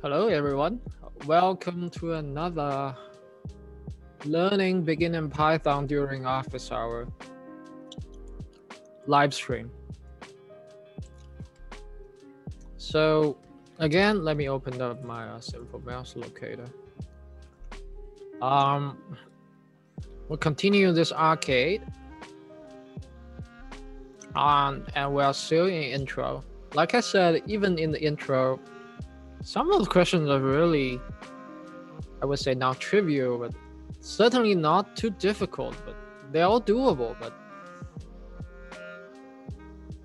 Hello, everyone. Welcome to another Learning Begin in Python during office hour live stream. So, again, let me open up my uh, simple mouse locator. Um, we'll continue this arcade. Um, and we're still in intro. Like I said, even in the intro, some of the questions are really, I would say, not trivial, but certainly not too difficult. But they're all doable. But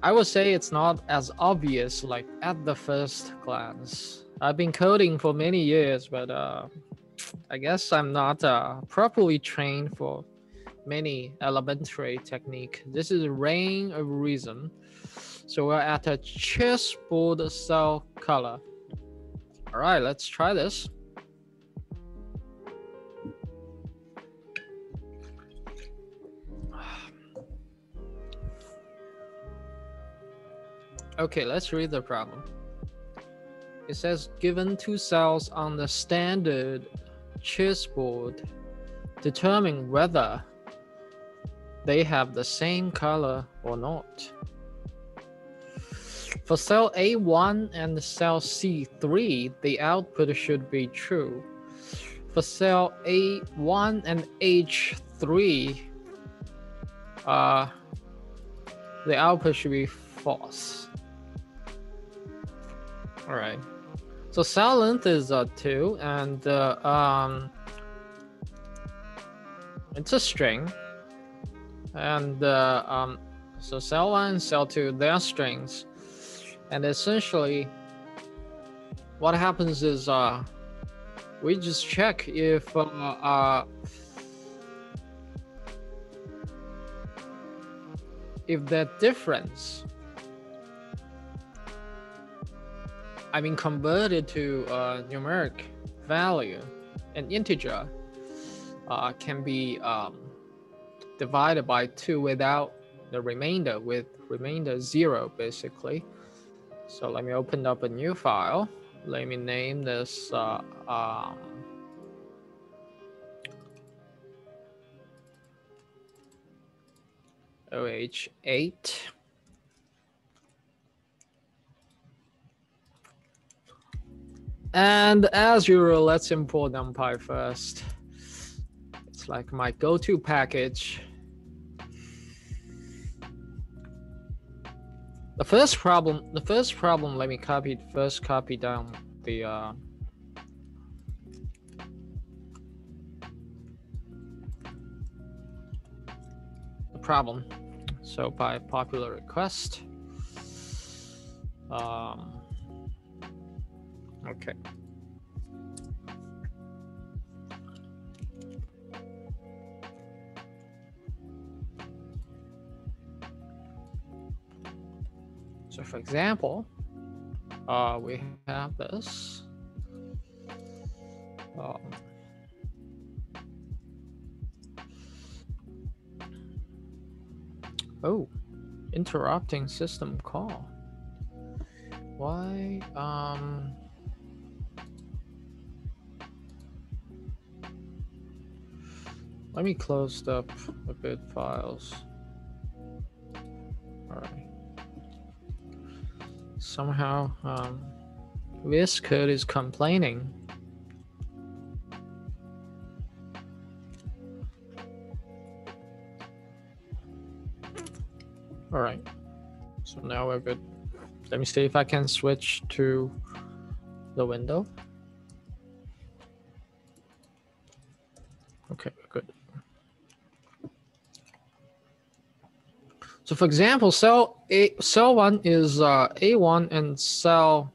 I would say it's not as obvious like at the first glance. I've been coding for many years, but uh, I guess I'm not uh, properly trained for many elementary technique. This is a rain of reason. So we're at a chessboard cell color. All right, let's try this. Okay, let's read the problem. It says given two cells on the standard chessboard, determine whether they have the same color or not. For cell A1 and cell C3, the output should be true. For cell A1 and H3, uh, the output should be false. All right. So cell length is uh, 2 and uh, um, it's a string. And uh, um, so cell 1 and cell 2, they are strings and essentially what happens is uh, we just check if uh, uh, if that difference I mean converted to a numeric value an integer uh, can be um, divided by 2 without the remainder with remainder 0 basically so let me open up a new file. Let me name this uh, um, OH8. And as usual, let's import NumPy first. It's like my go-to package. The first problem, the first problem, let me copy, first copy down the, uh, the problem. So by popular request, um, okay. So for example, uh, we have this. Um, oh, interrupting system call. Why? Um, let me close up a bit files. All right somehow um, VS Code is complaining. All right, so now we're good. Let me see if I can switch to the window. Okay, good. So for example, cell A cell one is uh, A1 and cell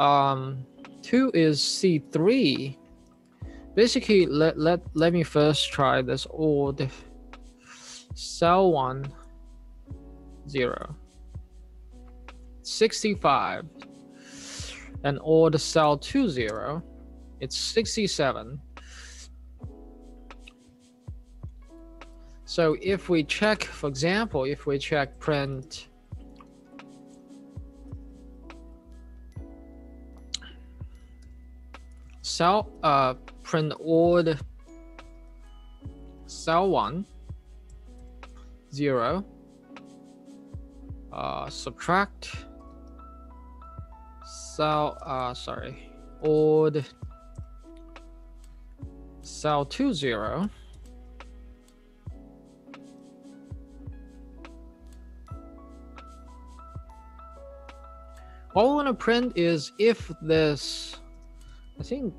um, two is C3. Basically, let, let, let me first try this ord cell one zero. 65 and ord cell two zero, it's 67 So if we check, for example, if we check print cell uh print ord cell one zero uh subtract cell uh sorry ord cell two zero What I want to print is if this, I think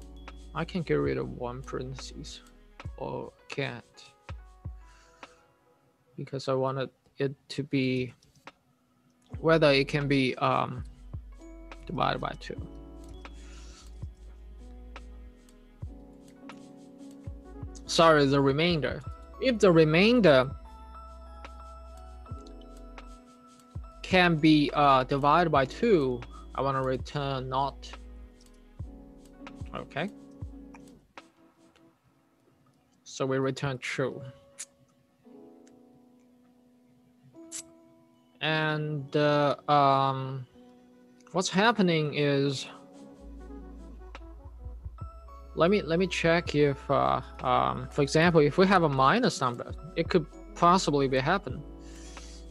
I can get rid of one parentheses or can't because I wanted it to be whether it can be um, divided by two. Sorry, the remainder. If the remainder can be uh, divided by 2, I want to return not. Okay. So we return true. And uh, um, what's happening is let me let me check if uh, um, for example if we have a minus number it could possibly be happen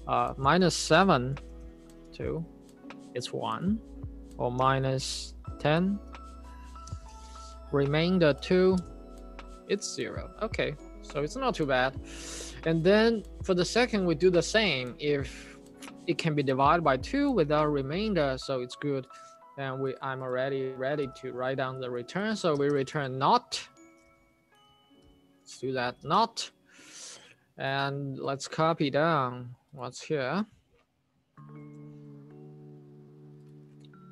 uh, minus 7 2 it's 1 or minus 10 remainder 2 it's 0 okay so it's not too bad. And then for the second we do the same. If it can be divided by 2 without remainder so it's good. And we I'm already ready to write down the return so we return not. Let's do that not. And let's copy down what's here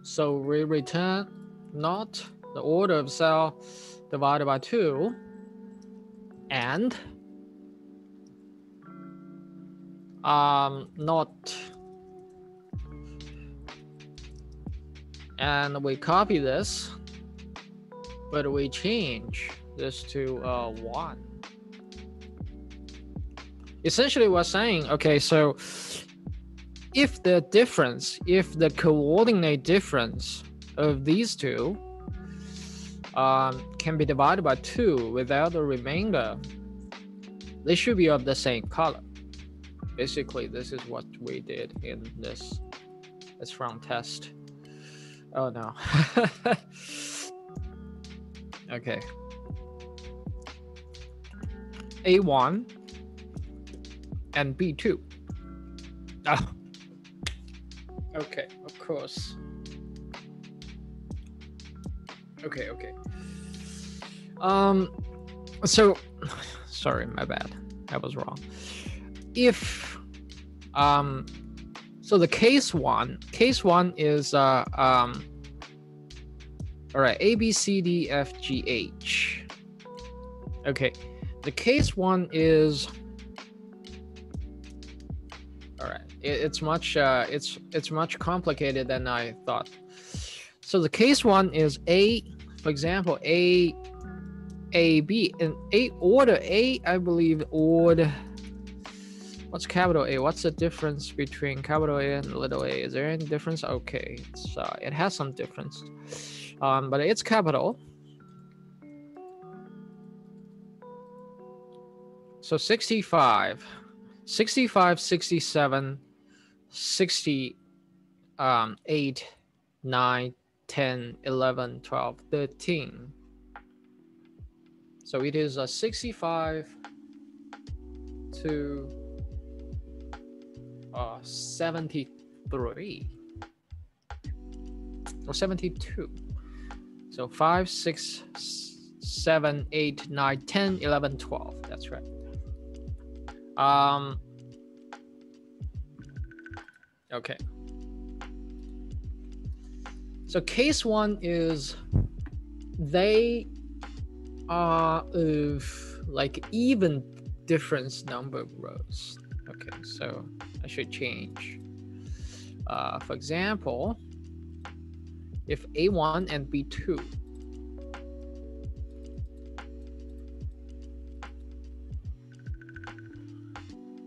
so we return not the order of cell divided by 2 and um, not. And we copy this but we change this to uh, 1 essentially we're saying okay so if the difference, if the coordinate difference of these two um, can be divided by two without the remainder, they should be of the same color. Basically, this is what we did in this. It's from test. Oh no. okay. A1 and B2. Oh. Okay, of course. Okay, okay. Um, so, sorry, my bad. I was wrong. If, um, so the case one, case one is, uh, um, all right, A, B, C, D, F, G, H. Okay, the case one is it's much uh, it's it's much complicated than I thought. So the case one is A, for example, A, A, B, and A order A, I believe order. What's capital A? What's the difference between capital A and little a? Is there any difference? Okay, it's, uh, it has some difference, um, but it's capital. So 65, 65, 67, 60 um 8 9 10 11 12 13 so it is a 65 to uh 73 or 72 so 5 6 7 8 9 10 11 12 that's right. Um Okay. So case one is they are of like even difference number of rows. Okay, so I should change. Uh, for example, if A1 and B2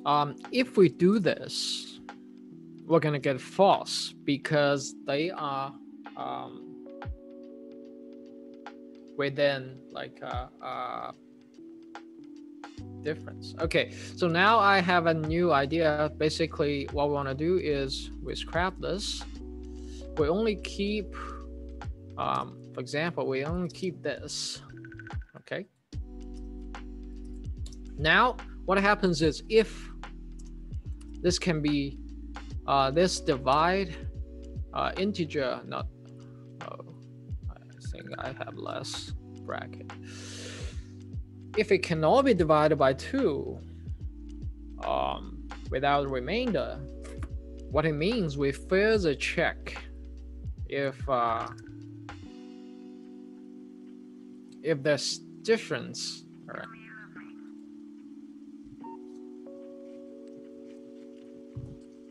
um, if we do this, we're gonna get false because they are um, within like uh, uh, difference. Okay, so now I have a new idea. Basically, what we want to do is we scrap this. We only keep, um, for example, we only keep this. Okay. Now, what happens is if this can be uh, this divide uh, integer, not, oh, I think I have less bracket if it cannot be divided by two um, without remainder, what it means we further check if uh, if there's difference.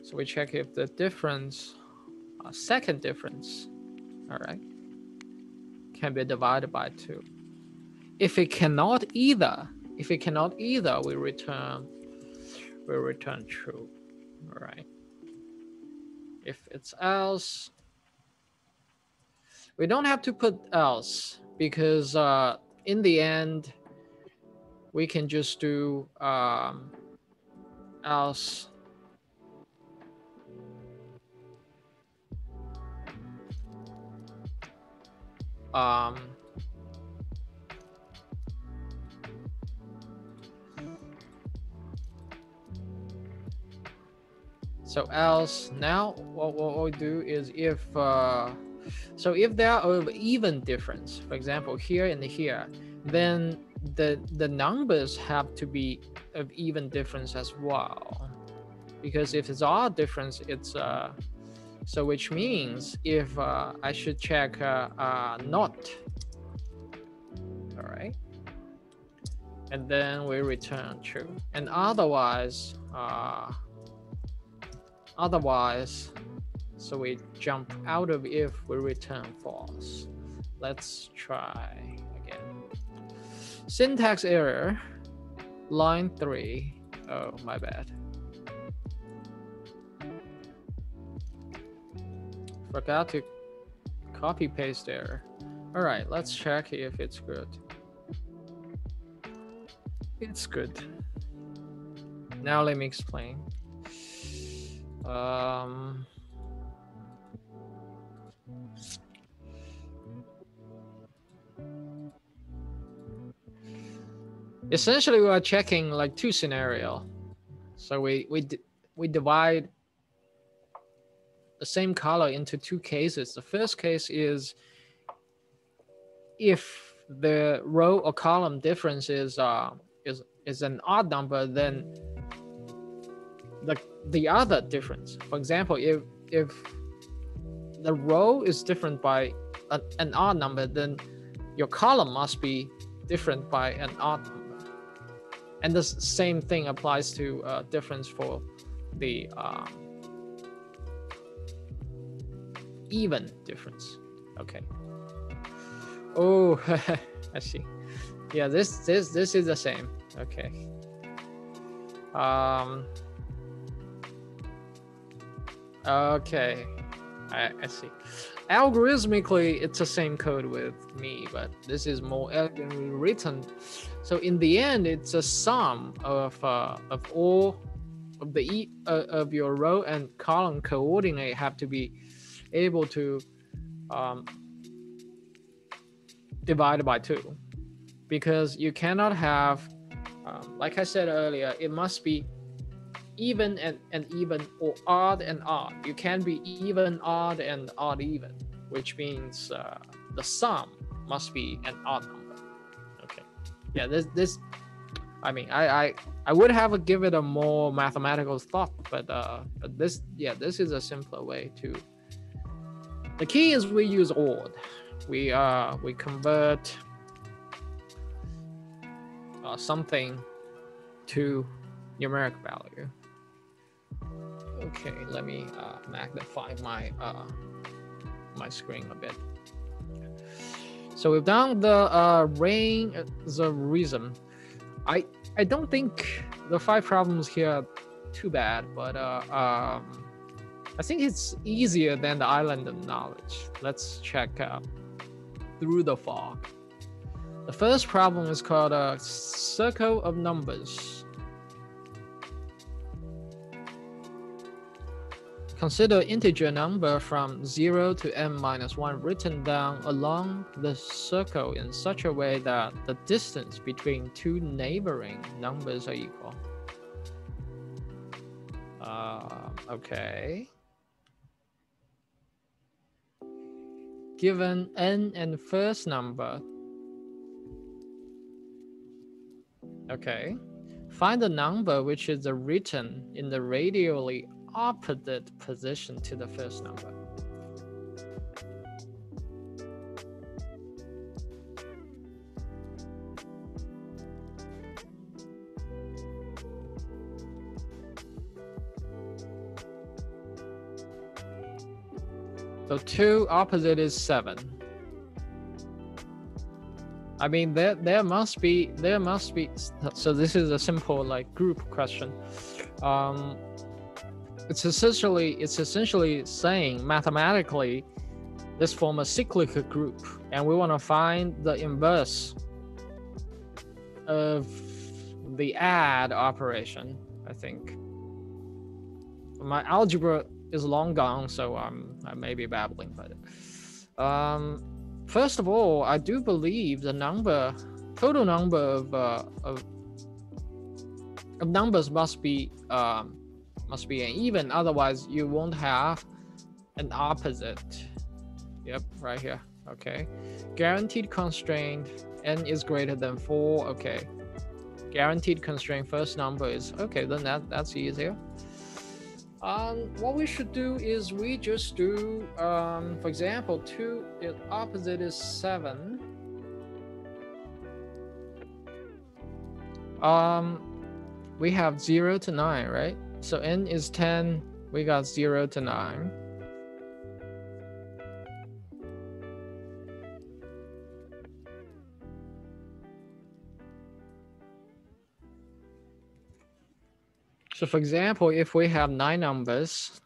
So we check if the difference, uh, second difference, all right, can be divided by two. If it cannot either, if it cannot either, we return we return true. All right. If it's else, we don't have to put else because uh, in the end, we can just do um, else um, So else now what, what we do is if uh, so if there are even difference, for example here and here, then the the numbers have to be of even difference as well. Because if it's all difference, it's uh so which means if uh, I should check uh, uh, not, all right, and then we return true, and otherwise. Uh, Otherwise, so we jump out of if we return false. Let's try again. Syntax error, line three. Oh, my bad. Forgot to copy paste error. All right, let's check if it's good. It's good. Now let me explain. Um, essentially, we are checking like two scenario. So we we we divide the same color into two cases. The first case is if the row or column difference is uh, is is an odd number, then the the other difference. For example, if if the row is different by an, an odd number, then your column must be different by an odd number. And the same thing applies to uh, difference for the uh, even difference. Okay. Oh, I see. Yeah, this this this is the same. Okay. Um, Okay, I, I see. Algorithmically, it's the same code with me, but this is more elegantly written. So in the end, it's a sum of uh, of all of the e uh, of your row and column coordinate have to be able to um, divide by two, because you cannot have, um, like I said earlier, it must be even and, and even or odd and odd. You can be even, odd, and odd even, which means uh, the sum must be an odd number. Okay. Yeah, this this I mean I I, I would have give it a more mathematical thought, but uh but this yeah, this is a simpler way to the key is we use ord. We uh we convert uh, something to numeric value. Okay, let me uh, magnify my uh, my screen a bit. So we've done the uh, rain, the reason. I I don't think the five problems here are too bad, but uh, um, I think it's easier than the island of knowledge. Let's check out through the fog. The first problem is called a circle of numbers. Consider integer number from 0 to n minus 1 written down along the circle in such a way that the distance between two neighboring numbers are equal. Uh, okay. Given n and first number. Okay. Find the number which is written in the radially opposite position to the first number. So two opposite is seven. I mean, there there must be there must be. So this is a simple like group question. Um, it's essentially it's essentially saying mathematically this form a cyclic group and we want to find the inverse of the add operation i think my algebra is long gone so I'm i may be babbling but um, first of all i do believe the number total number of uh, of, of numbers must be um, must be an even otherwise you won't have an opposite. Yep right here. Okay. Guaranteed constraint n is greater than 4 okay. Guaranteed constraint first number is okay then that that's easier um what we should do is we just do um for example 2 the opposite is 7 um we have 0 to 9 right so n is 10, we got 0 to 9. So for example, if we have nine numbers,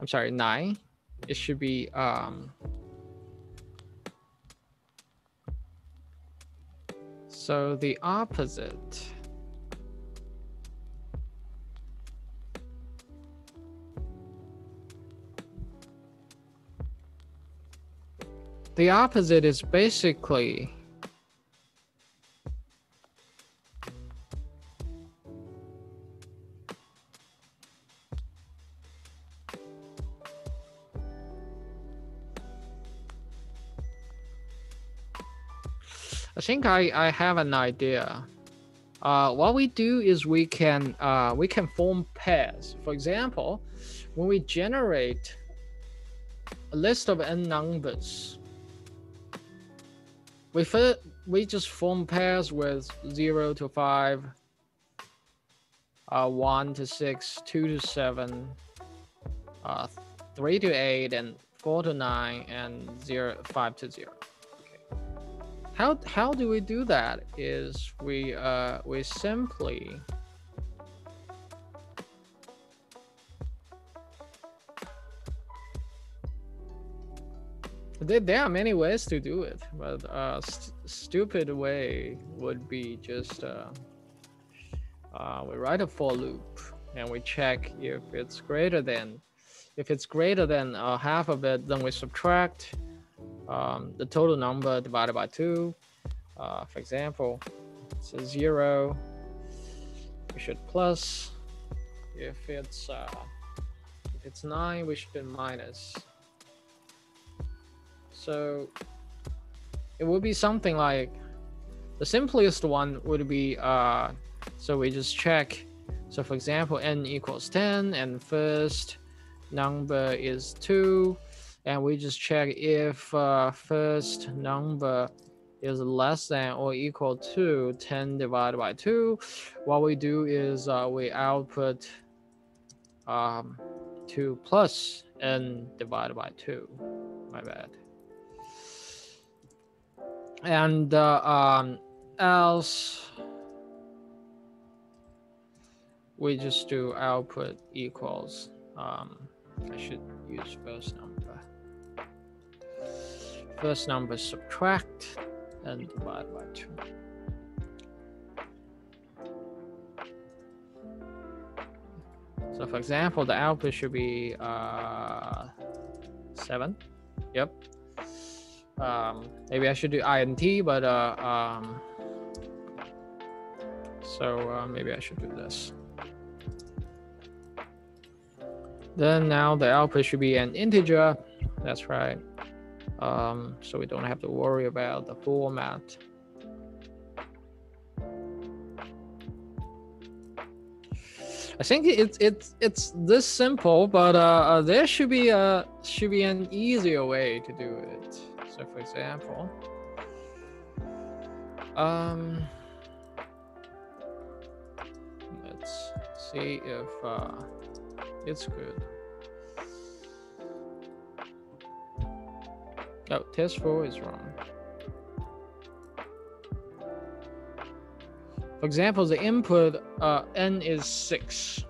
I'm sorry, nine, it should be um, so the opposite. The opposite is basically I think I, I have an idea. Uh, what we do is we can uh, we can form pairs. For example, when we generate a list of n numbers, we first, we just form pairs with zero to five, uh, one to six, two to seven, uh, three to eight, and four to nine, and zero five to zero. How how do we do that? Is we uh we simply There, there are many ways to do it, but a uh, st stupid way would be just uh, uh, we write a for loop and we check if it's greater than if it's greater than uh, half of it, then we subtract um, the total number divided by two. Uh, for example, it's a zero. We should plus. If it's uh, if it's nine, we should be minus. So it would be something like the simplest one would be uh, so we just check. So for example, n equals 10 and first number is 2 and we just check if uh, first number is less than or equal to 10 divided by 2 what we do is uh, we output um, 2 plus n divided by 2 my bad. And uh, um, else we just do output equals um, I should use first number first number subtract and divide by 2. So for example, the output should be uh, 7. Yep. Um, maybe I should do int, but uh, um, so uh, maybe I should do this. Then now the output should be an integer. That's right. Um, so we don't have to worry about the format. I think it's it's it's this simple, but uh, uh, there should be a should be an easier way to do it. So, for example, um, let's see if uh, it's good. Oh, test four is wrong. For example, the input uh, n is 6.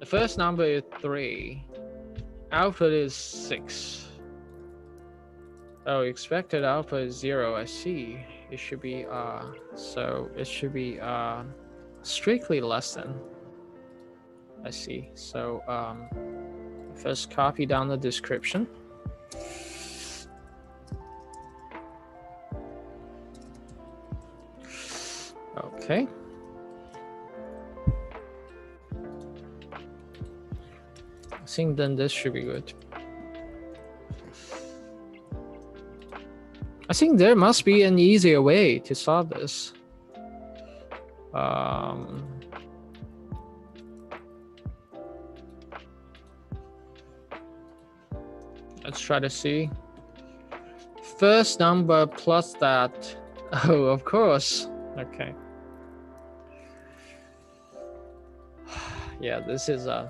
The first number is 3. Output is 6. Oh, expected output is 0. I see. It should be, uh, so it should be uh, strictly less than. I see. So um, first copy down the description. Okay. I think then this should be good. I think there must be an easier way to solve this. Um, let's try to see. First number plus that. Oh, of course. Okay. Yeah, this is uh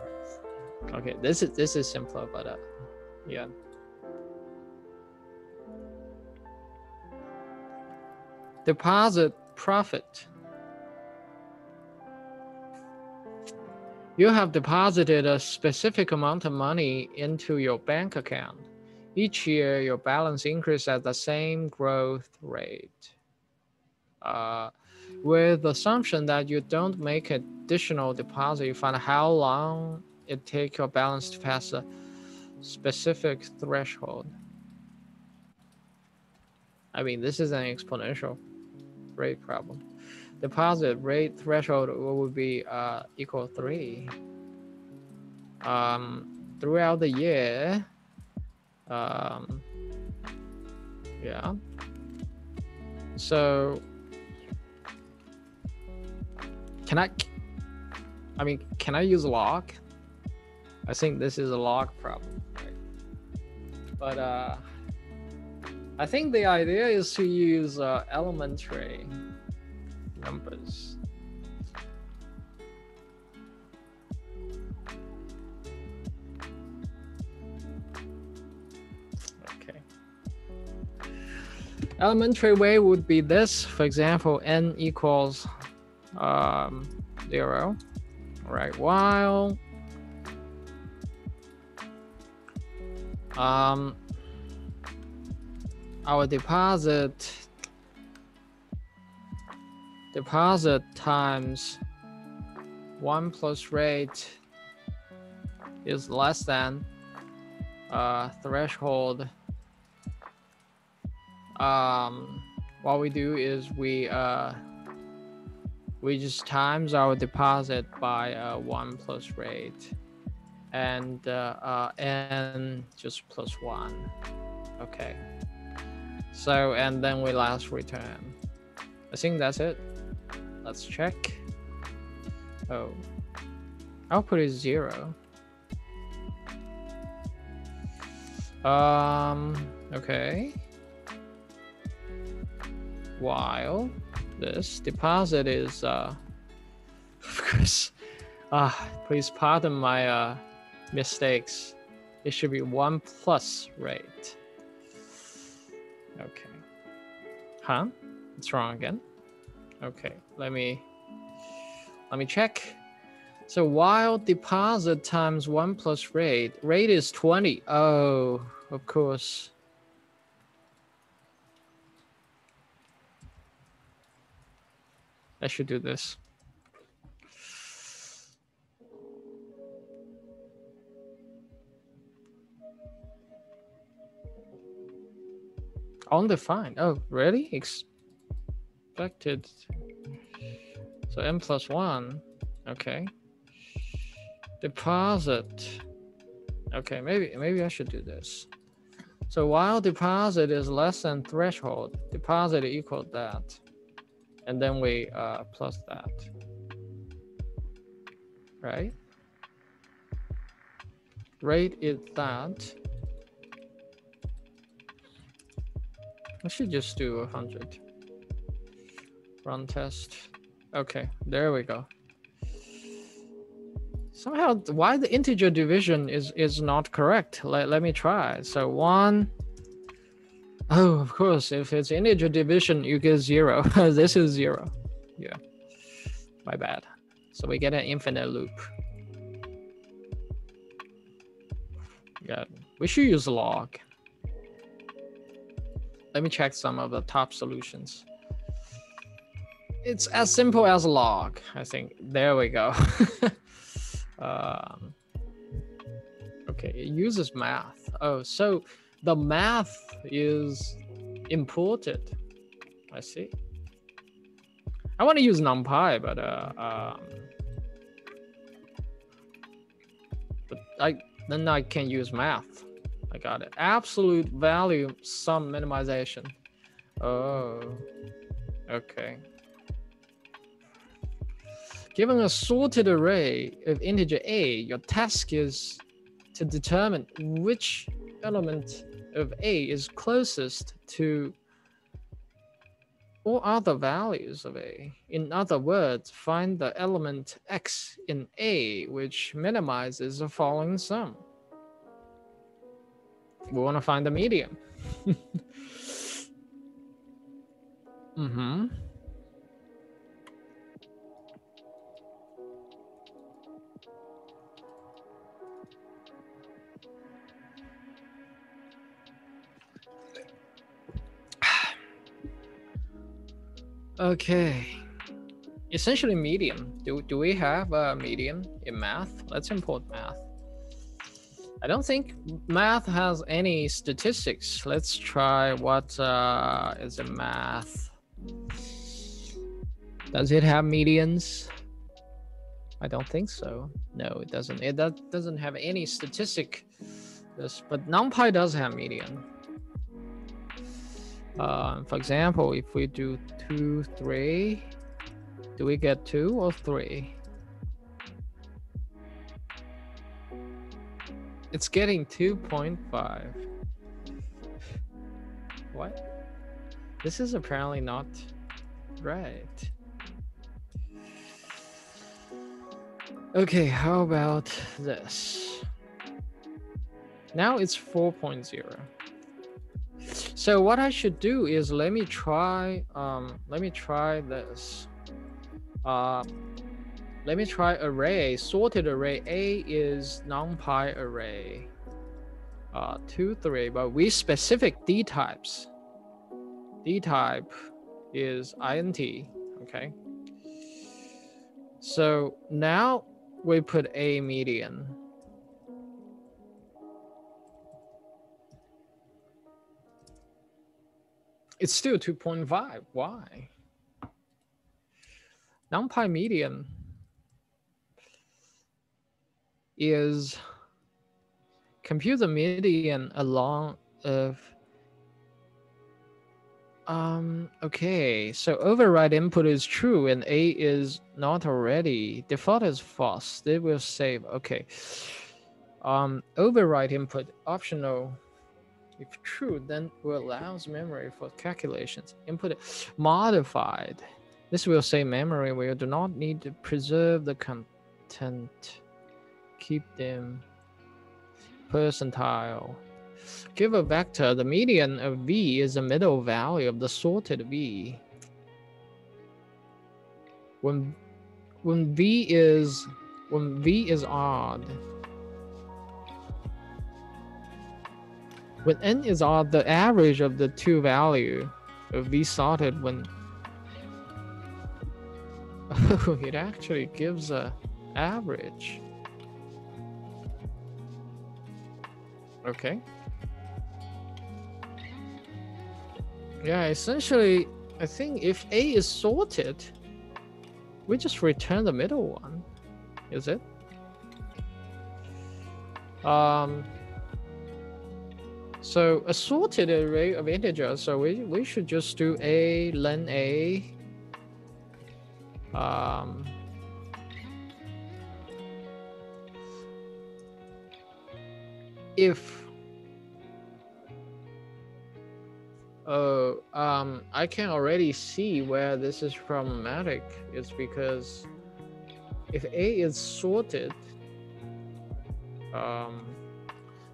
okay, this is this is simpler, but uh yeah. Deposit profit. You have deposited a specific amount of money into your bank account. Each year, your balance increases at the same growth rate. Uh, with the assumption that you don't make additional deposit, you find how long it take your balance to pass a specific threshold. I mean, this is an exponential rate problem. Deposit rate threshold would be uh, equal three. Um, throughout the year, um, yeah. So can I, I mean, can I use log? I think this is a log problem, right? But uh, I think the idea is to use uh, elementary numbers. Okay. Elementary way would be this, for example, n equals um, zero. All right, while um, our deposit deposit times one plus rate is less than uh, threshold. Um, what we do is we uh, we just times our deposit by uh, one plus rate and uh, uh, n just plus one. Okay. So and then we last return. I think that's it. Let's check. Oh. Output is zero. Um okay. While this. Deposit is uh of course ah please pardon my uh mistakes. It should be one plus rate. Okay. Huh? It's wrong again? Okay let me let me check. So while deposit times one plus rate rate is 20 oh of course I should do this. Undefined. Oh, really? Expected. So n plus one. Okay. Deposit. Okay, maybe maybe I should do this. So while deposit is less than threshold, deposit equal that. And then we uh, plus that. Right? Rate is that. I should just do a 100. Run test. Okay, there we go. Somehow, why the integer division is is not correct? Let, let me try. So one. Oh, of course, if it's integer division, you get zero. this is zero. Yeah, my bad. So we get an infinite loop. Yeah, we should use log let me check some of the top solutions. It's as simple as log, I think. There we go. um, okay, it uses math. Oh, so the math is imported. I see. I want to use NumPy, but uh, um, but I then I can use math. I got it. Absolute value sum minimization. Oh, okay. Given a sorted array of integer a, your task is to determine which element of a is closest to all other values of a. In other words, find the element x in a which minimizes the following sum we want to find the median. mm-hmm. Okay. Essentially median. Do, do we have a median in math? Let's import math. I don't think math has any statistics. Let's try what uh, is a math. Does it have medians? I don't think so. No, it doesn't. It that doesn't have any statistic. This, but NumPy does have median. Uh, for example, if we do two, three, do we get two or three? It's getting 2.5. What? This is apparently not right. Okay, how about this? Now it's 4.0. So what I should do is let me try um let me try this. Uh let me try array, sorted array. A is NumPy array. Uh, two, three, but we specific dtypes. D type is int, okay? So now we put a median. It's still 2.5, why? NumPy median is compute the median along of um okay so overwrite input is true and a is not already. Default is false. They will save. Okay. Um overwrite input optional if true then will allows memory for calculations input modified this will say memory you do not need to preserve the content keep them percentile. Give a vector, the median of v is the middle value of the sorted v. When when v is when v is odd, when n is odd, the average of the two value of v sorted when Oh, it actually gives a average. Okay. Yeah, essentially, I think if A is sorted, we just return the middle one. Is it? Um, so a sorted array of integers, so we, we should just do A, len A, um, if oh um i can already see where this is problematic. It's because if a is sorted um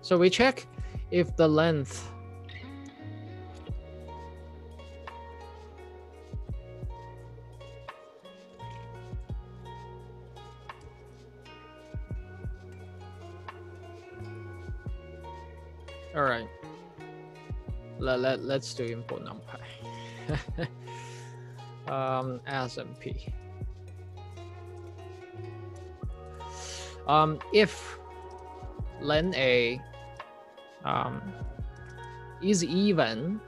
so we check if the length All right. Let, let, let's do import numpy. um, as np. Um, if len a um, is even,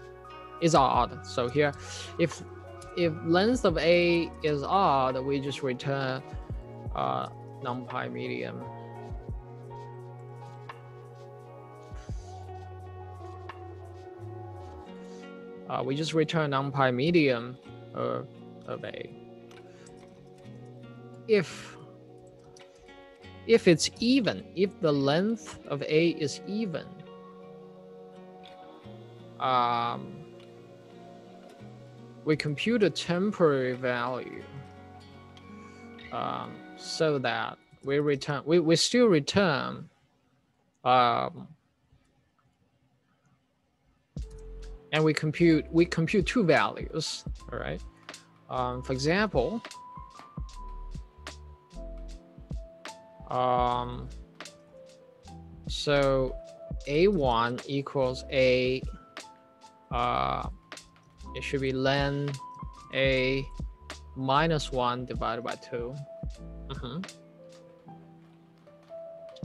is odd. So here, if if length of a is odd, we just return uh, numpy median. uh, we just return numpy median of, of a. If if it's even, if the length of a is even, um, we compute a temporary value um, so that we return, we, we still return um, and we compute we compute two values all right um, for example um, so a1 equals a uh, it should be len a minus 1 divided by 2 mm -hmm.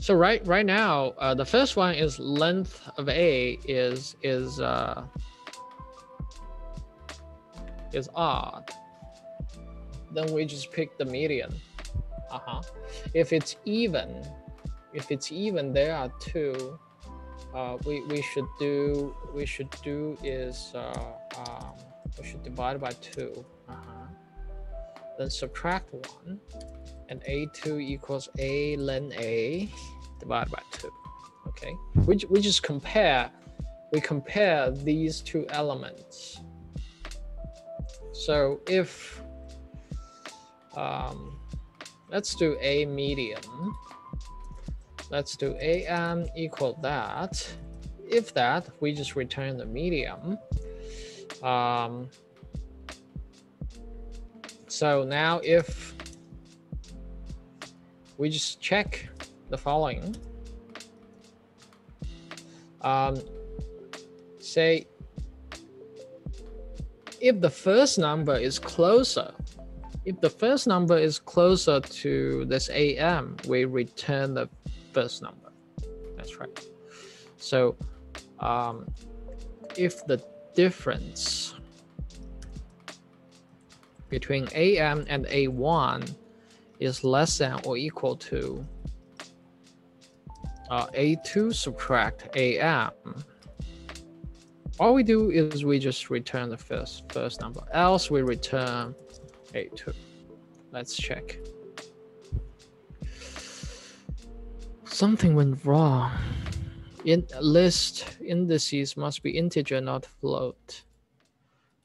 so right right now uh, the first one is length of a is is uh, is odd, then we just pick the median. Uh-huh. If it's even, if it's even, there are two. Uh, we we should do we should do is uh, um, we should divide by 2 uh-huh. Then subtract one, and a2 equals a len a divided by two. Okay, we we just compare we compare these two elements so if, um, let's do a medium. Let's do am equal that. If that, we just return the medium. Um, so now if we just check the following, um, say if the first number is closer, if the first number is closer to this AM, we return the first number. That's right. So um, if the difference between AM and A1 is less than or equal to uh, A2 subtract AM, all we do is we just return the first first number else we return a2 let's check something went wrong. In list indices must be integer not float.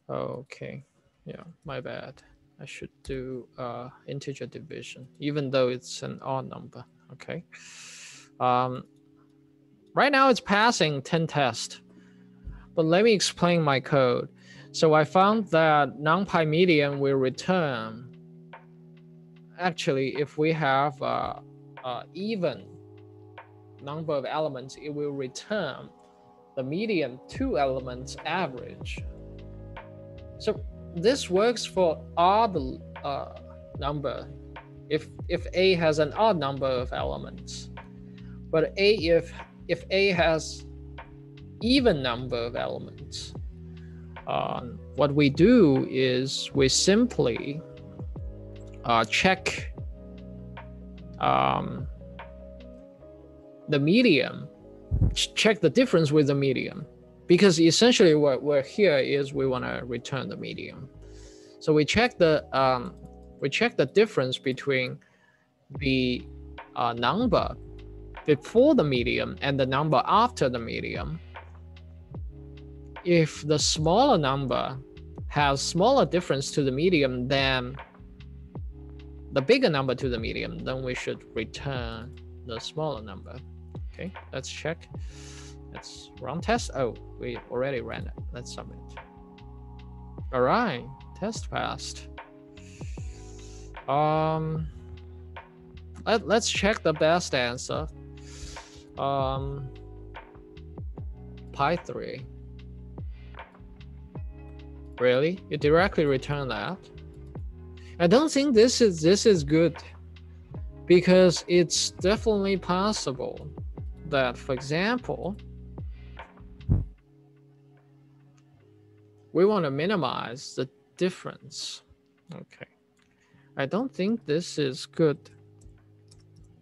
Okay yeah my bad. I should do uh integer division even though it's an odd number okay? Um right now it's passing 10 test but let me explain my code. So I found that NumPy median will return, actually, if we have a, a even number of elements, it will return the median two elements average. So this works for odd, uh, number if if a has an odd number of elements but a if if a has even number of elements um, what we do is we simply uh, check um, the medium check the difference with the medium because essentially what we're here is we want to return the medium so we check the um, we check the difference between the uh, number before the medium and the number after the medium. If the smaller number has smaller difference to the medium than the bigger number to the medium, then we should return the smaller number. Okay, let's check. Let's run test. Oh, we already ran it. Let's submit. All right, test passed. Um, let, let's check the best answer. Um, pi 3. Really? You directly return that? I don't think this is this is good because it's definitely possible that, for example, we want to minimize the difference. Okay. I don't think this is good.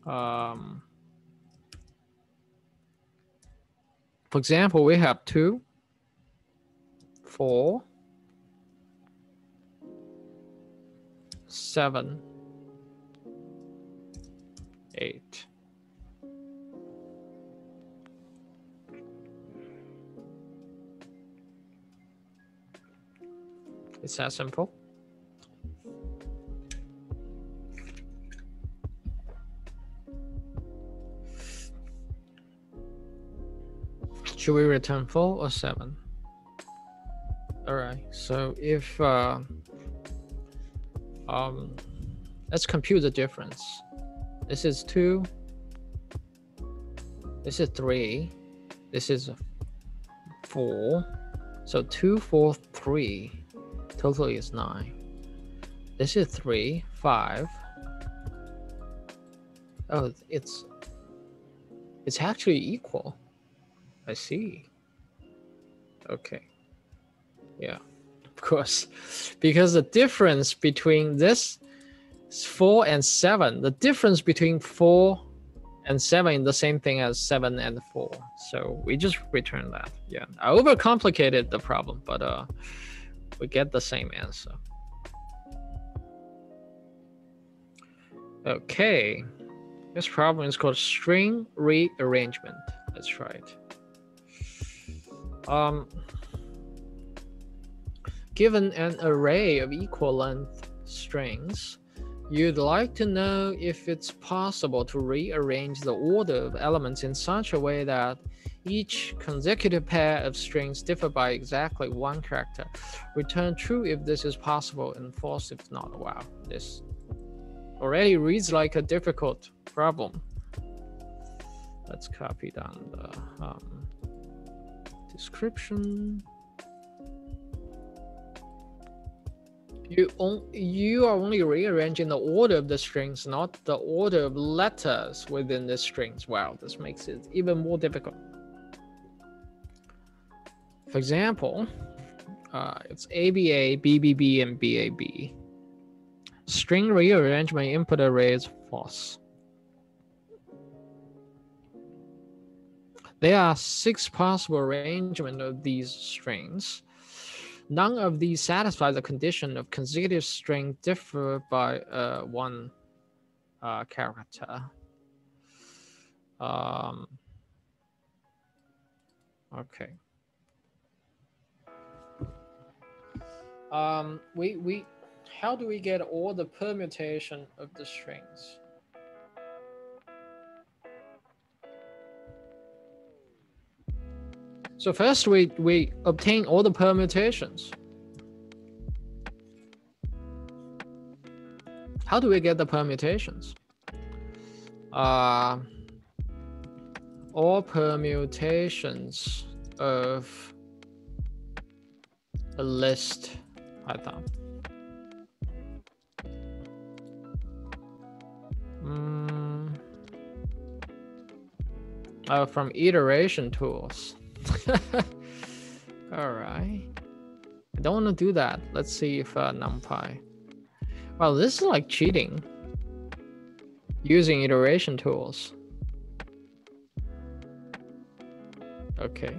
Um, for example, we have two, four, seven, eight. It's that simple. Should we return four or seven? All right. So if uh, um, let's compute the difference. This is two. This is three. This is four. So two, four, three. Total is nine. This is three, five. Oh, it's it's actually equal. I see. Okay. Yeah, of course. Because the difference between this four and seven, the difference between four and seven is the same thing as seven and four. So we just return that. Yeah, I overcomplicated the problem, but uh, we get the same answer. Okay, this problem is called string rearrangement. Let's try it. Um, given an array of equal length strings, you'd like to know if it's possible to rearrange the order of elements in such a way that each consecutive pair of strings differ by exactly one character. Return true if this is possible and false if not. Wow, this already reads like a difficult problem. Let's copy down the um, description. You, on, you are only rearranging the order of the strings, not the order of letters within the strings. Wow, this makes it even more difficult. For example, uh, it's ABA, BBB, and BAB. String rearrangement input array is false. There are six possible arrangements of these strings. None of these satisfy the condition of consecutive string differ by uh, one uh, character. Um, okay. Um, we we how do we get all the permutation of the strings? So first we, we obtain all the permutations. How do we get the permutations? Uh, all permutations of a list Python. Mm. Oh, from itertools. All right. I don't want to do that. Let's see if uh, NumPy. Well, this is like cheating. Using itertools. Okay.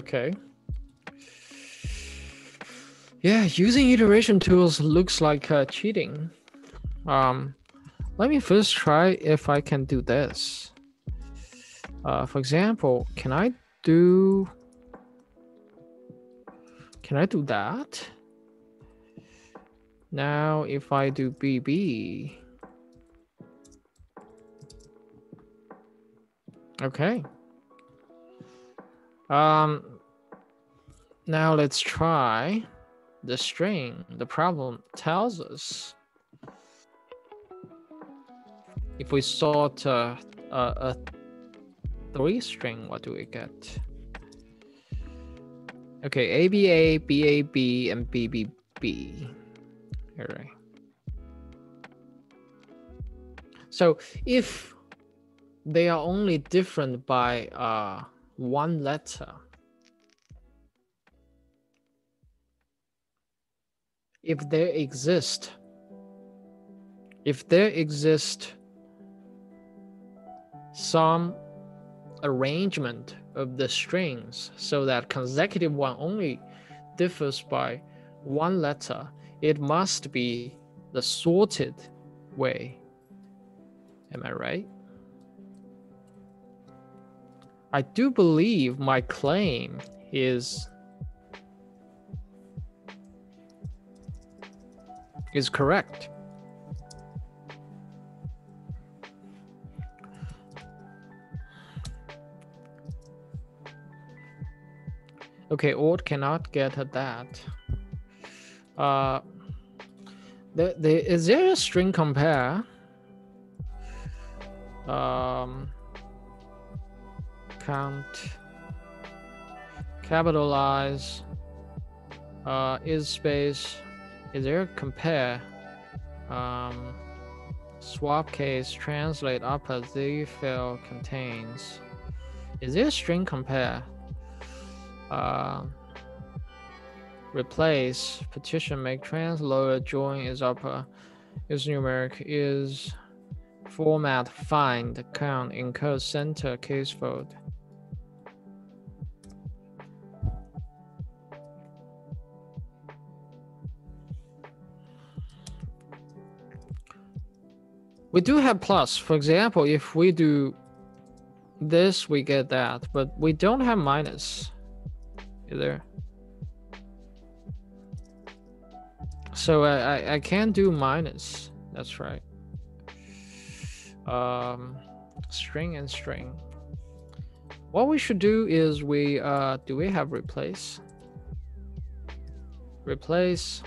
Okay. Yeah, using itertools looks like uh, cheating. Um, let me first try if I can do this. Uh, for example, can I do, can I do that? Now, if I do BB, okay. Um, now let's try the string. The problem tells us if we sort uh, a, a three string, what do we get? Okay, ABA, BAB, and BBB. All right. So if they are only different by uh, one letter. If there exist, if there exist some arrangement of the strings so that consecutive one only differs by one letter, it must be the sorted way. Am I right? I do believe my claim is is correct. Okay, Alt cannot get at that. Uh, the, the, is there a string compare? Um, count capitalize uh, is space is there a compare? Um, swap case translate upper z fill contains. Is there a string compare? Uh, replace partition make trans lower join is upper is numeric is format find count encode center case fold we do have plus. For example, if we do this, we get that, but we don't have minus either. So I, I, I can do minus. That's right. Um, string and string. What we should do is we, uh, do we have replace? Replace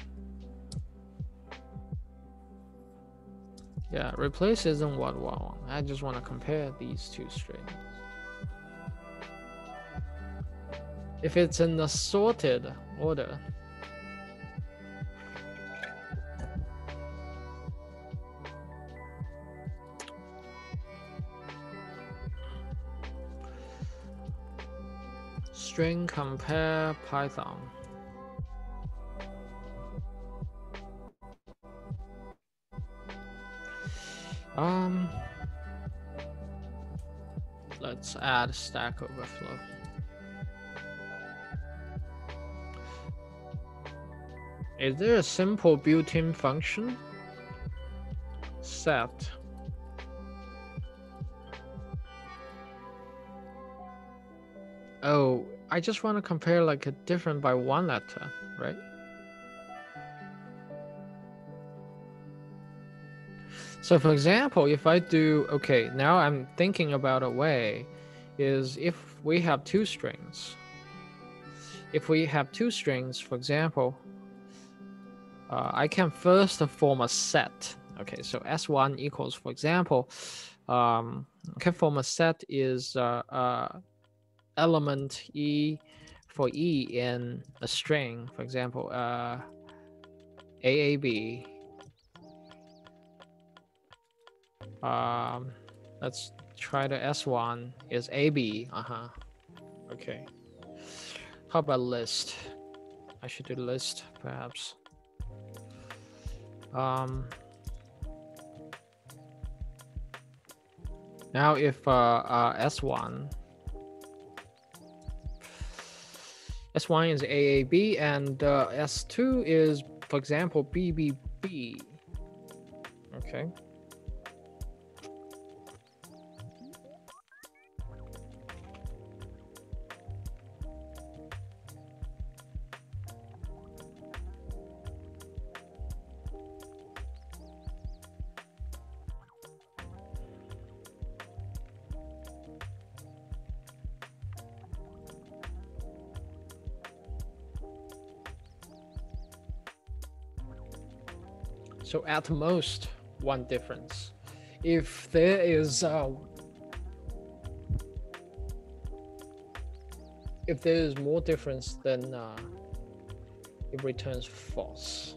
Yeah, replace isn't what I want. I just want to compare these two strings. If it's in the sorted order, string compare Python. Add Stack Overflow. Is there a simple built-in function? Set. Oh, I just want to compare like a different by one letter, right? So for example, if I do, okay, now I'm thinking about a way is if we have two strings, if we have two strings, for example, uh, I can first form a set. Okay, so S1 equals, for example, um, form a set is uh, uh, element e for e in a string. For example uh, aab um, let's try the s1 is ab uh-huh okay how about list i should do list perhaps um Now if uh, uh, S1, S1 is AAB and uh, S2 is, for example, BBB. Okay. So at most one difference. If there is uh, if there is more difference, then uh, it returns false.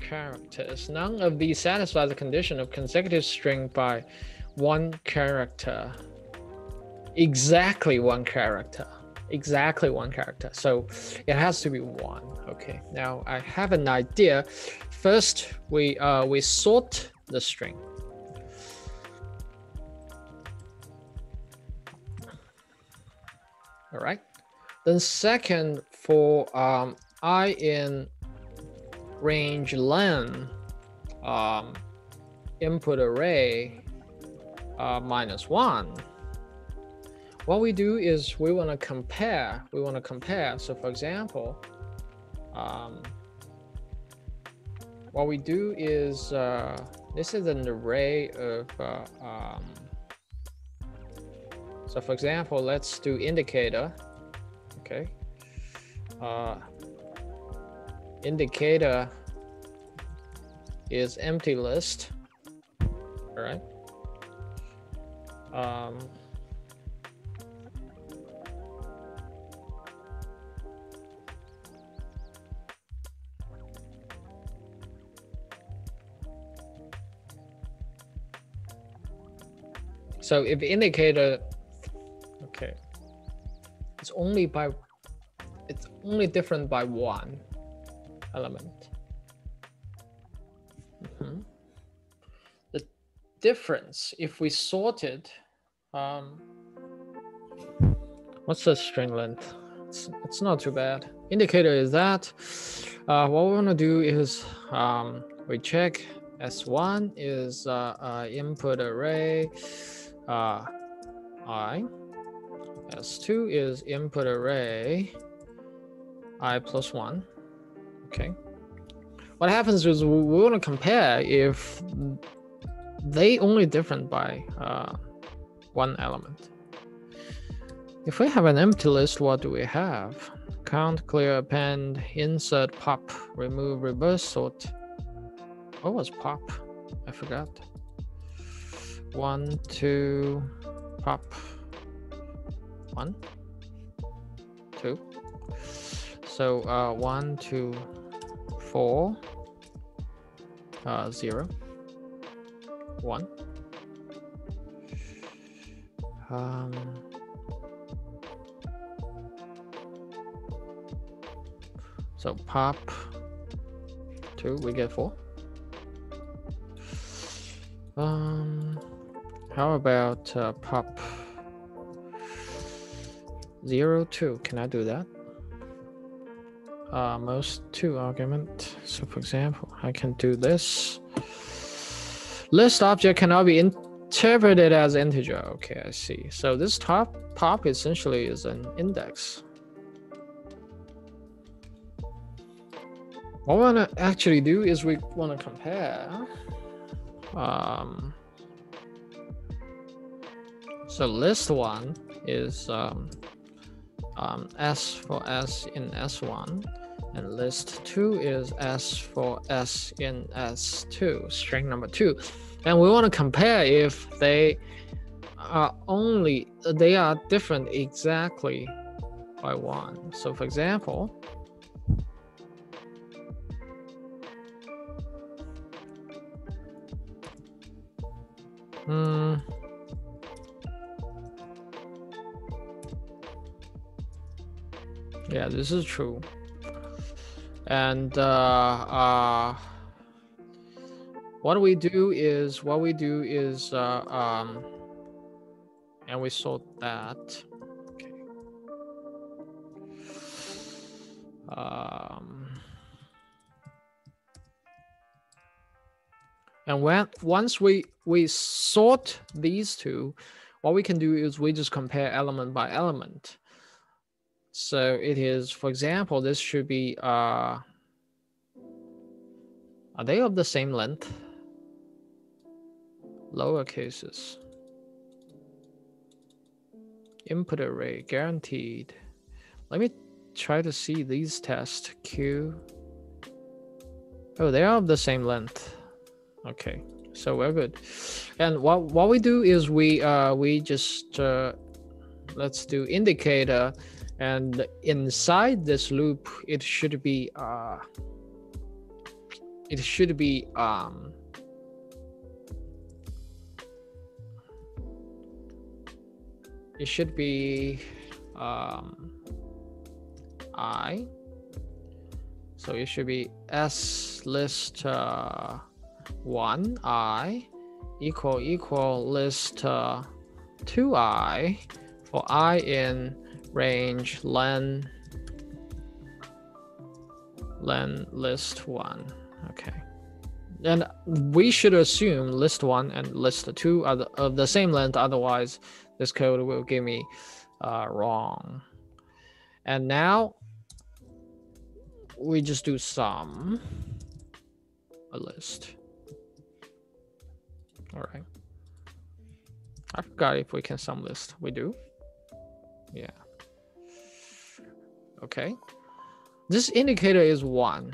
Characters. None of these satisfy the condition of consecutive string by one character. Exactly one character exactly one character. So it has to be one. Okay. Now I have an idea. First, we uh, we sort the string. All right. Then second, for um, i in range len um, input array uh, minus one what we do is we want to compare. We want to compare. So for example, um, what we do is uh, this is an array of uh, um, so for example let's do indicator okay uh, indicator is empty list all right um, So if indicator, okay, it's only by, it's only different by one element. Mm -hmm. The difference, if we sort it, um, what's the string length? It's, it's not too bad. Indicator is that. Uh, what we want to do is um, we check S1 is uh, uh, input array uh, i. S2 is input array i plus 1. Okay. What happens is we want to compare if they only different by uh, one element. If we have an empty list, what do we have? Count, clear, append, insert, pop, remove, reverse sort. What was pop? I forgot one, two, pop. One, two. So uh, one, two, four, uh, zero, one. Um, so pop two, we get four. Um, how about uh, pop zero two? Can I do that? Uh, most two argument. So for example, I can do this. List object cannot be interpreted as integer. Okay, I see. So this top pop essentially is an index. What we want to actually do is we want to compare um, so list one is um, um, S for S in S1 and list 2 is S for S in S2, string number 2. And we want to compare if they are only, they are different exactly by 1. So for example, hmm, yeah, this is true. And uh, uh, what we do is what we do is uh, um, and we sort that. Okay um, and when once we we sort these two what we can do is we just compare element by element so it is, for example, this should be, uh, are they of the same length? Lower cases. Input array guaranteed. Let me try to see these tests. Q. Oh, they are of the same length. Okay, so we're good. And what what we do is we uh we just uh let's do indicator and inside this loop it should be uh, it should be um, it should be um, i. So it should be s list uh, 1 i equal equal list uh, 2i for i in range len. Len list one. Okay. And we should assume list one and list two are the, of the same length otherwise this code will give me uh, wrong. And now we just do sum a list. All right. I forgot if we can sum list. We do? Yeah okay. This indicator is one.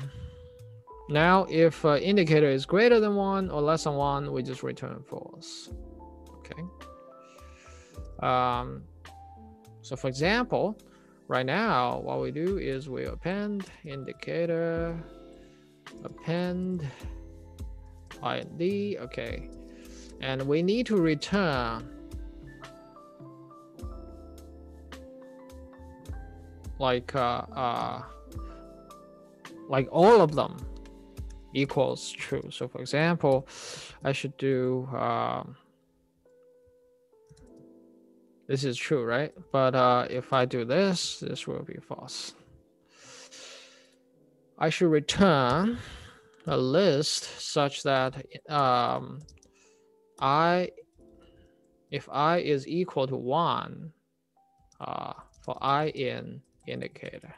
Now if uh, indicator is greater than one or less than one we just return false. Okay. Um, so for example right now what we do is we append indicator append id okay. And we need to return like uh, uh, like all of them equals true. So for example, I should do um, this is true, right? But uh, if I do this, this will be false. I should return a list such that um, I, if I is equal to one, uh, for I in indicator.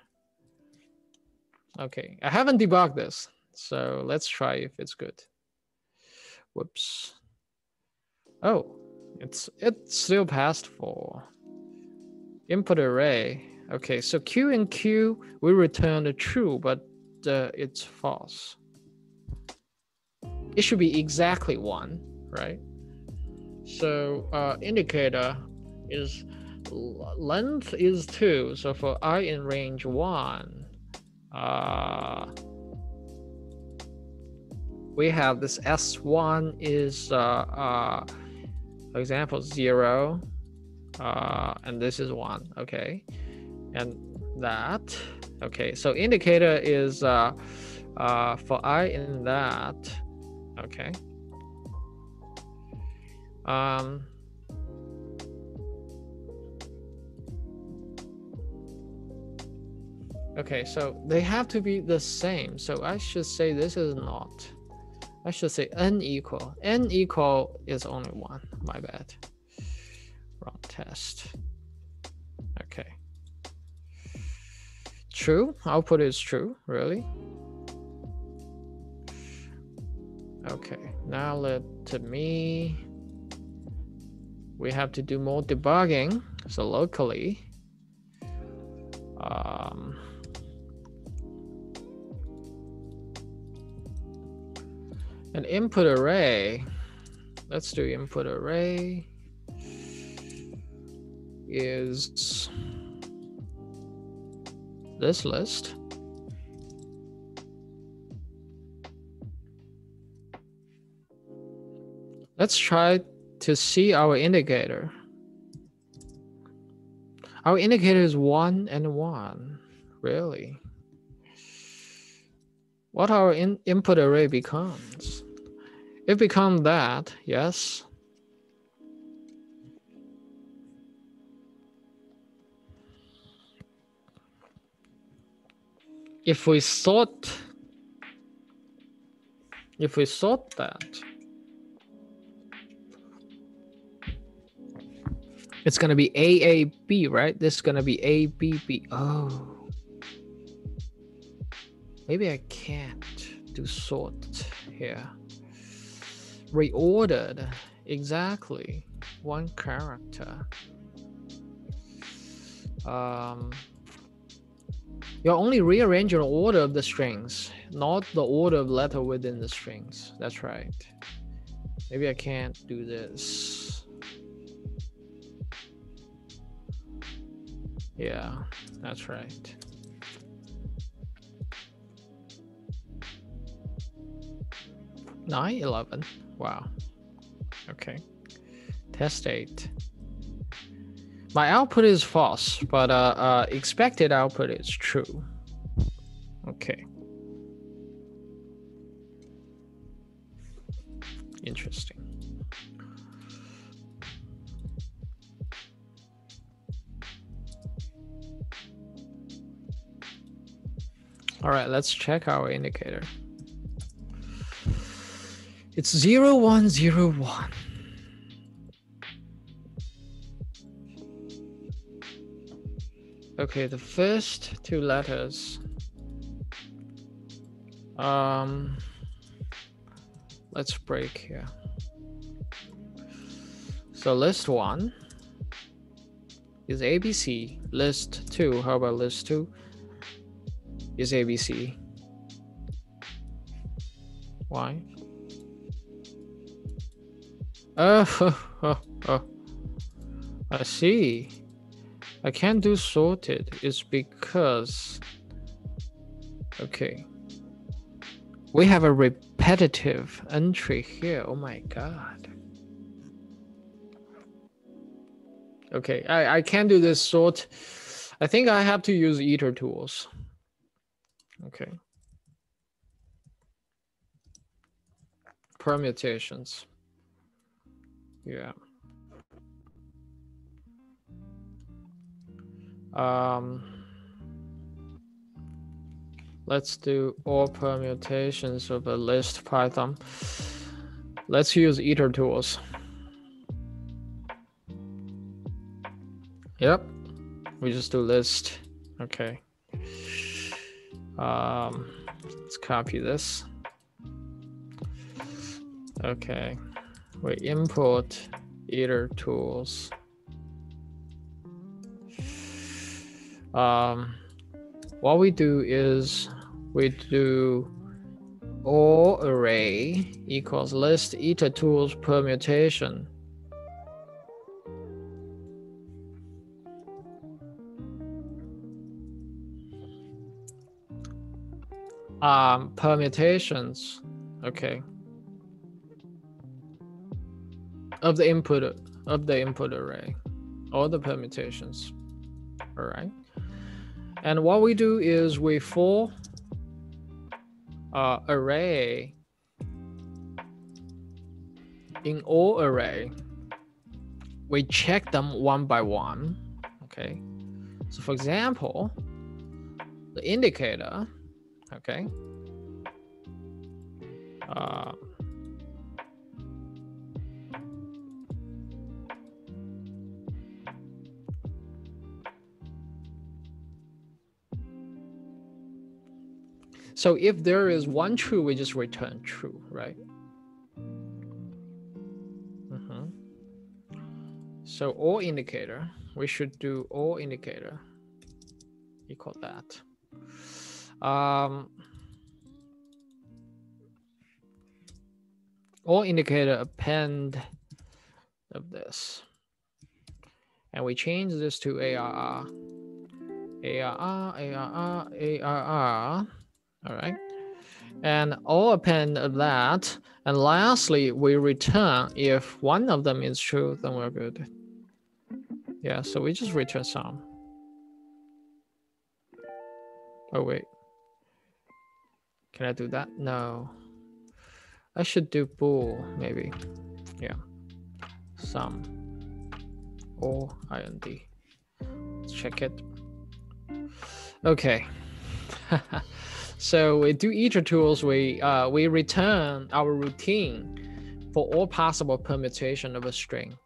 Okay, I haven't debugged this, so let's try if it's good. Whoops. Oh, it's it's still passed for input array. Okay, so Q and Q will return a true, but uh, it's false. It should be exactly one, right? So uh, indicator is length is 2. So for i in range 1, uh, we have this s1 is, uh, uh, example, 0, uh, and this is 1, okay? And that, okay, so indicator is uh, uh, for i in that, okay? Um, Okay, so they have to be the same. So I should say this is not. I should say n equal. n equal is only one. My bad. Wrong test. Okay. True. Output is true. Really? Okay. Now let me. We have to do more debugging. So locally Um, an input array. Let's do input array is this list. Let's try to see our indicator. Our indicator is one and one, really. What our in input array becomes. It becomes that, yes. If we sort, if we sort that, It's gonna be AAB, right? This is gonna be ABB. Oh. Maybe I can't do sort here. Reordered. Exactly. One character. Um, you're only rearranging the order of the strings, not the order of letter within the strings. That's right. Maybe I can't do this. Yeah, that's right. Nine eleven. Wow. Okay. Test eight. My output is false, but uh, uh, expected output is true. Okay. Interesting. All right, let's check our indicator. It's 0101. Okay, the first two letters. Um, let's break here. So list one is ABC. List two, how about list two? is ABC. Why? Oh, oh, oh, I see. I can't do sorted. It's because, okay, we have a repetitive entry here. Oh my God. Okay, I, I can't do this sort. I think I have to use itertools. Okay. Permutations. Yeah. Um, let's do all permutations of a list Python. Let's use itertools. Yep, we just do list. Okay. Um, let's copy this. Okay, we import itertools. Um, what we do is we do all array equals list itertools permutation. Um, permutations, okay, of the input of the input array, all the permutations, all right. And what we do is we for uh, array in all array, we check them one by one. Okay. So for example, the indicator okay uh, so if there is one true we just return true right mm -hmm. so all indicator we should do all indicator equal that. Um, or indicator append of this. And we change this to ARR. ARR, ARR, ARR. All right. And all append that. And lastly, we return if one of them is true, then we're good. Yeah, so we just return some. Oh, wait. Can I do that? No. I should do bool, maybe. Yeah. Some. Or IND. Let's check it. Okay. so we do itertools, we uh, we return our routine for all possible permutation of a string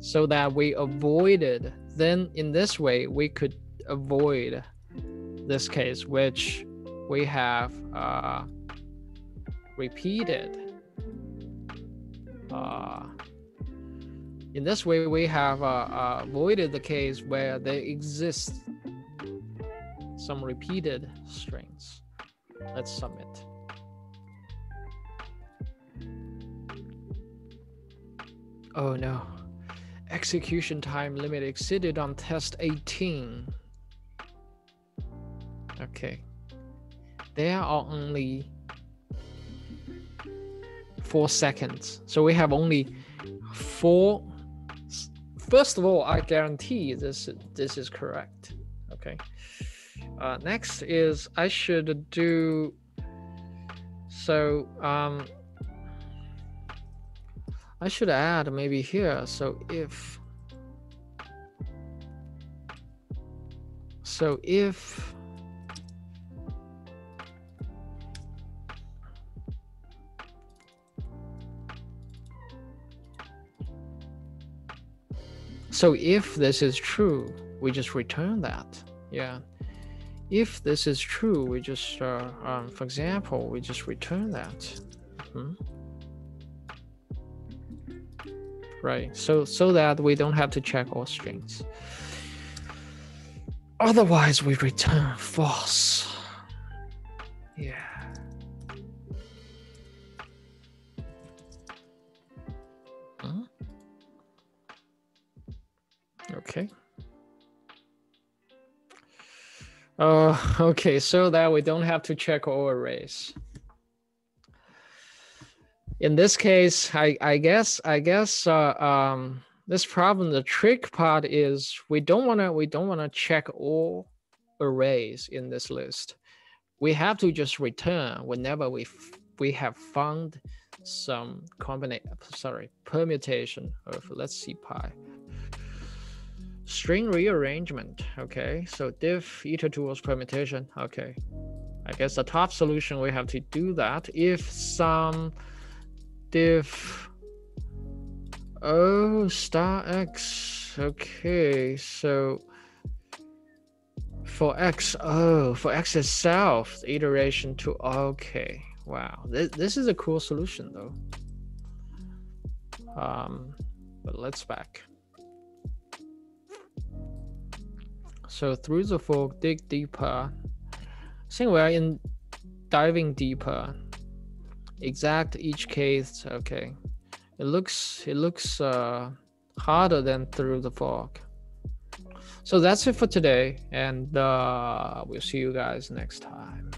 so that we avoided then in this way we could avoid this case which we have uh, repeated. Uh, in this way we have uh, uh avoided the case where there exist some repeated strings. Let's submit. Oh no. Execution time limit exceeded on test 18. Okay. There are only four seconds. So we have only four. First of all, I guarantee this this is correct. Okay. Uh, next is I should do so um, I should add maybe here so if so if so if this is true we just return that yeah if this is true, we just, uh, um, for example, we just return that. Hmm? Right, so so that we don't have to check all strings. Otherwise, we return false. Yeah. Uh, okay, so that we don't have to check all arrays. In this case, I, I guess I guess uh, um, this problem, the trick part is we don't wanna we don't wanna check all arrays in this list. We have to just return whenever we we have found some combination sorry permutation of let's see pi string rearrangement. Okay, so diff itertools permutation. Okay, I guess the top solution we have to do that if some diff oh star x. Okay, so for x oh for x itself the iteration to okay wow this, this is a cool solution though um but let's back So through the fog, dig deeper. Think we are in diving deeper. Exact each case. Okay, it looks it looks uh, harder than through the fog. So that's it for today, and uh, we'll see you guys next time.